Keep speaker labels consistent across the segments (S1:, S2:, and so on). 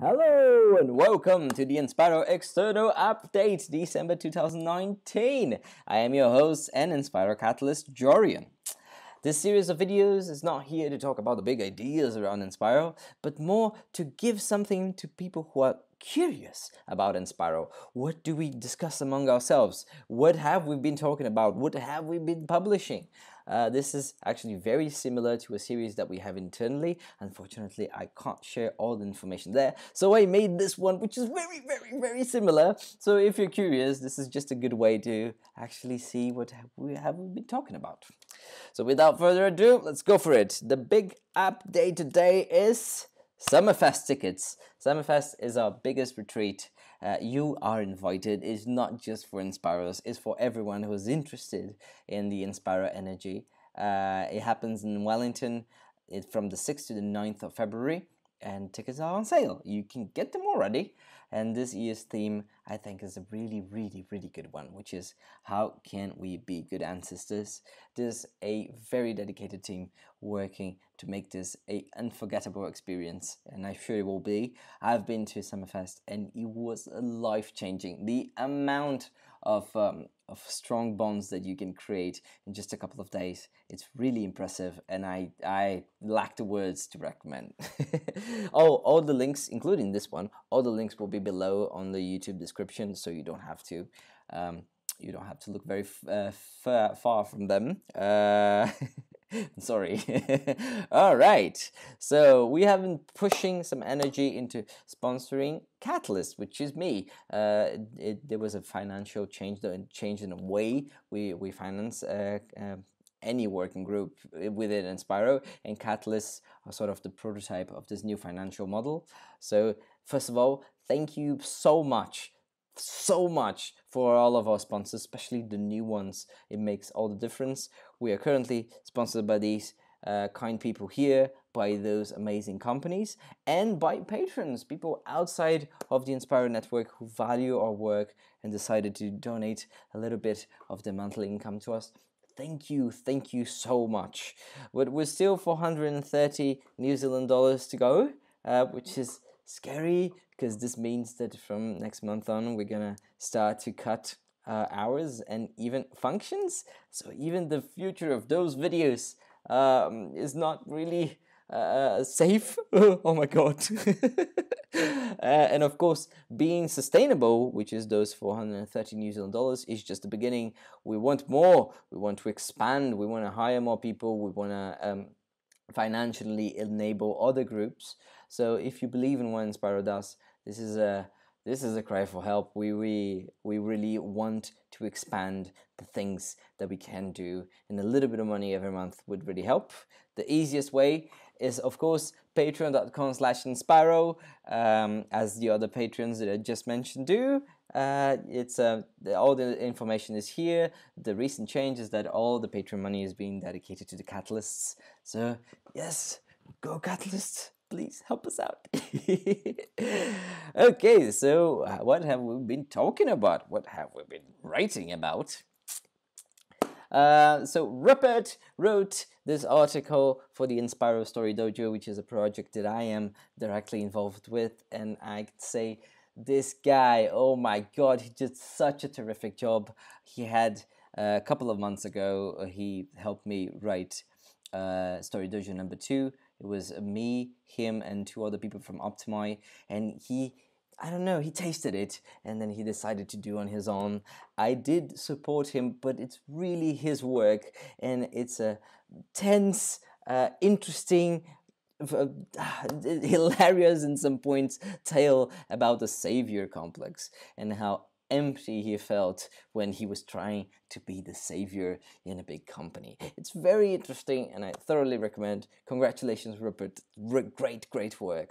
S1: Hello and welcome to the Enspiral External Update December 2019. I am your host and Enspiral Catalyst, Jorian. This series of videos is not here to talk about the big ideas around Enspiral, but more to give something to people who are curious about Enspiral. What do we discuss among ourselves? What have we been talking about? What have we been publishing? Uh, this is actually very similar to a series that we have internally. Unfortunately, I can't share all the information there. So I made this one, which is very, very, very similar. So if you're curious, this is just a good way to actually see what we have been talking about. So without further ado, let's go for it. The big update today is Summerfest tickets. Summerfest is our biggest retreat uh, you are invited is not just for Enspirals, it's for everyone who is interested in the Enspiral energy. Uh, it happens in Wellington it's from the 6th to the 9th of February, and tickets are on sale. You can get them already. And this year's theme, I think, is a really, really, really good one, which is how can we be good ancestors? There's a very dedicated team working to make this a unforgettable experience, and I'm sure it will be. I've been to Summerfest, and it was life changing. The amount of um, of strong bonds that you can create in just a couple of days. It's really impressive, and I I lack the words to recommend. all all the links, including this one, all the links will be below on the YouTube description, so you don't have to. Um, you don't have to look very uh, far, far from them. Uh, Sorry. All right. So we have been pushing some energy into sponsoring Catalyst, which is me. Uh, it, there was a financial change, the change in the way we we finance. Uh, uh, any working group within Enspiral and Catalyst are sort of the prototype of this new financial model. So, first of all, thank you so much so much for all of our sponsors, especially the new ones. It makes all the difference. We are currently sponsored by these uh, kind people here, by those amazing companies, and by patrons, people outside of the Enspiral network who value our work and decided to donate a little bit of their monthly income to us. Thank you, thank you so much. But we're still 430 New Zealand dollars to go, uh, which is scary because this means that from next month on we're gonna start to cut uh, hours and even functions. So even the future of those videos um, is not really uh, safe. Oh my god. Uh, and of course being sustainable which is those 430 new zealand dollars is just the beginning. We want more. We want to expand. We want to hire more people. We want to um, financially enable other groups so if you believe in what Enspiral does, this is a this is a cry for help. We we we really want to expand the things that we can do, and a little bit of money every month would really help. The easiest way is, of course, patreon.com slash enspiral, um, as the other patrons that I just mentioned do. Uh, it's uh, all the information is here. The recent change is that all the Patreon money is being dedicated to the catalysts. So yes, go catalysts please help us out. okay, so uh, what have we been talking about? What have we been writing about? Uh, so Rupert wrote this article for the Enspiral Story Dojo, which is a project that I am directly involved with, and I'd say this guy, oh my god, he did such a terrific job. He had uh, a couple of months ago, uh, he helped me write uh, Story Dojo number two it was me, him, and two other people from Optimi, and he. I don't know, he tasted it and then he decided to do on his own. I did support him, but it's really his work and it's a tense, uh, interesting, uh, hilarious in some points tale about the savior complex and how empty he felt when he was trying to be the savior in a big company. It's very interesting and I thoroughly recommend. Congratulations, Rupert. great, great work.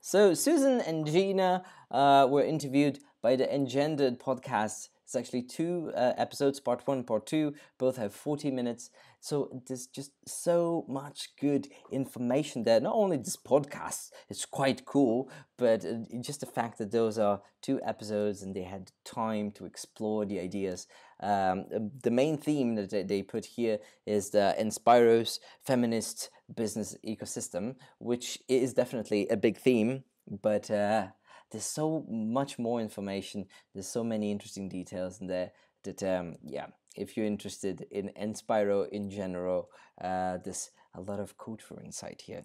S1: So, Susan and Gina uh, were interviewed by the Engendered podcast It's actually two uh, episodes, part one, part two. Both have 40 minutes. So there's just so much good information there. Not only this podcast, it's quite cool, but uh, just the fact that those are two episodes and they had time to explore the ideas. Um, the main theme that they put here is the Enspiral's feminist business ecosystem, which is definitely a big theme, but uh, there's so much more information. There's so many interesting details in there that, um, yeah, if you're interested in Enspiral in general, uh, there's a lot of cultural insight here.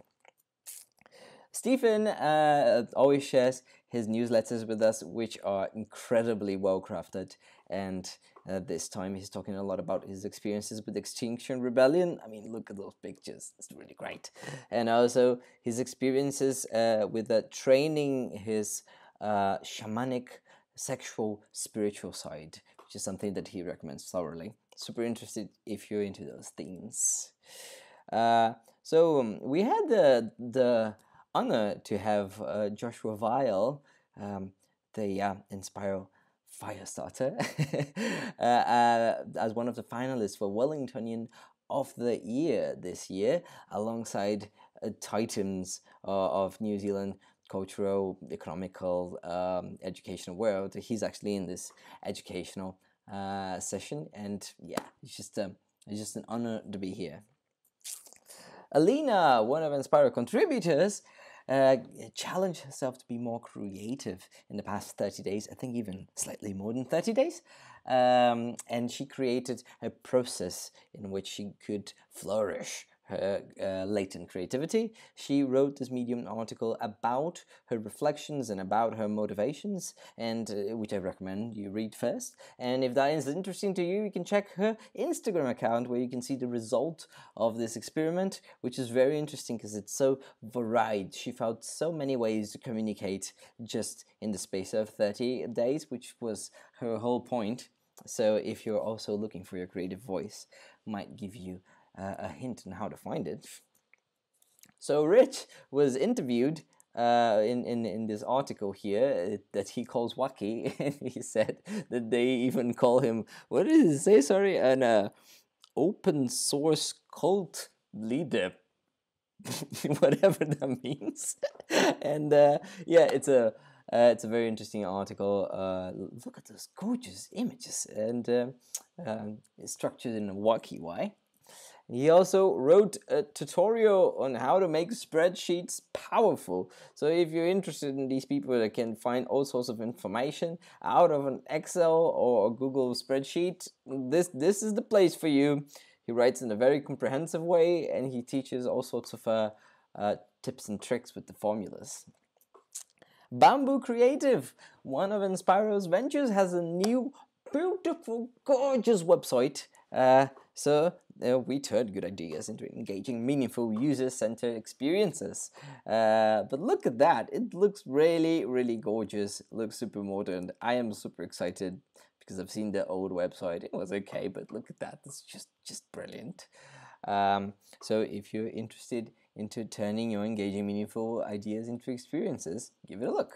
S1: Stephen uh, always shares his newsletters with us, which are incredibly well crafted. And uh, this time he's talking a lot about his experiences with Extinction Rebellion. I mean, look at those pictures, it's really great. And also his experiences uh, with uh, training his uh, shamanic sexual spiritual side, which is something that he recommends thoroughly. Super interested if you're into those things. Uh, so um, we had the the honor to have uh, Joshua Vial, um, the uh, Enspiral Firestarter, uh, uh, as one of the finalists for Wellingtonian of the Year this year, alongside uh, titans of New Zealand cultural, economical, um, educational world. He's actually in this educational uh, session, and yeah, it's just um, it's just an honor to be here. Alina, one of Enspiral contributors, uh, challenged herself to be more creative in the past 30 days, I think even slightly more than 30 days. Um, and she created a process in which she could flourish her uh, latent creativity. She wrote this Medium article about her reflections and about her motivations, and uh, which I recommend you read first. And if that is interesting to you, you can check her Instagram account where you can see the result of this experiment, which is very interesting because it's so varied. She found so many ways to communicate just in the space of 30 days, which was her whole point. So if you're also looking for your creative voice, might give you uh, a hint on how to find it. So Rich was interviewed uh, in, in, in this article here uh, that he calls Wacky, and he said that they even call him, what did he say, sorry, an uh, open source cult leader. Whatever that means, and uh, yeah, it's a uh, it's a very interesting article. Look at those gorgeous images, and uh, um, it's structured in a wacky way. He also wrote a tutorial on how to make spreadsheets powerful. So if you're interested in these people that can find all sorts of information out of an Excel or a Google spreadsheet, this this is the place for you. He writes in a very comprehensive way and he teaches all sorts of uh, uh, tips and tricks with the formulas. Bamboo Creative, one of Enspiral's ventures, has a new, beautiful, gorgeous website. Uh, so uh, we turned good ideas into engaging, meaningful, user-centered experiences. Uh, but look at that! It looks really, really gorgeous. It looks super modern. I am super excited because I've seen the old website. It was okay, but look at that! It's just, just brilliant. Um, so if you're interested into turning your engaging, meaningful ideas into experiences, give it a look.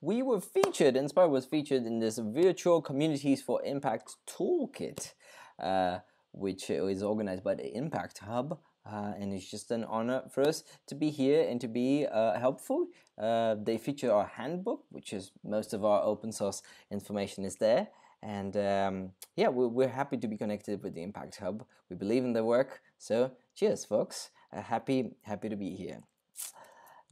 S1: We were featured, Enspiral was featured in this virtual Communities for Impact Toolkit. Uh, which is organized by the Impact Hub. Uh, and it's just an honor for us to be here and to be uh, helpful. Uh, they feature our handbook, which is most of our open source information is there. And um, yeah, we're, we're, happy to be connected with the Impact Hub. We believe in their work. So cheers, folks. Uh, happy, happy to be here.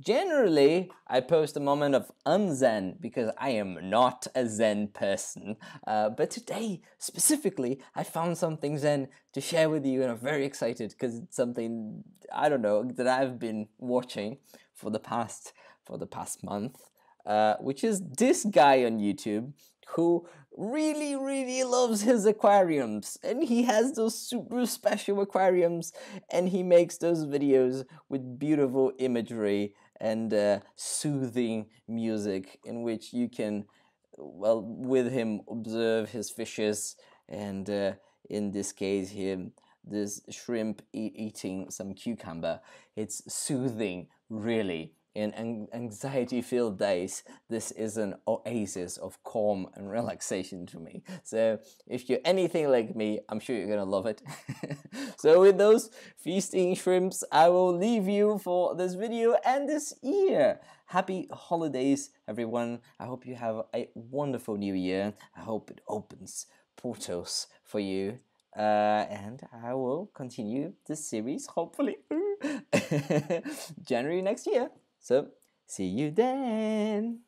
S1: Generally, I post a moment of unzen because I am not a zen person. Uh, but today, specifically, I found something zen to share with you, and I'm very excited because it's something I don't know that I've been watching for the past for the past month, uh, which is this guy on YouTube who really, really loves his aquariums. And he has those super special aquariums and he makes those videos with beautiful imagery and uh, soothing music in which you can, well, with him observe his fishes and uh, in this case him this shrimp e eating some cucumber. It's soothing, really. In anxiety filled days, this is an oasis of calm and relaxation to me. So, if you're anything like me, I'm sure you're gonna love it. so, with those feasting shrimps, I will leave you for this video and this year. Happy holidays, everyone. I hope you have a wonderful new year. I hope it opens portals for you. Uh, and I will continue this series hopefully January next year. So, see you then.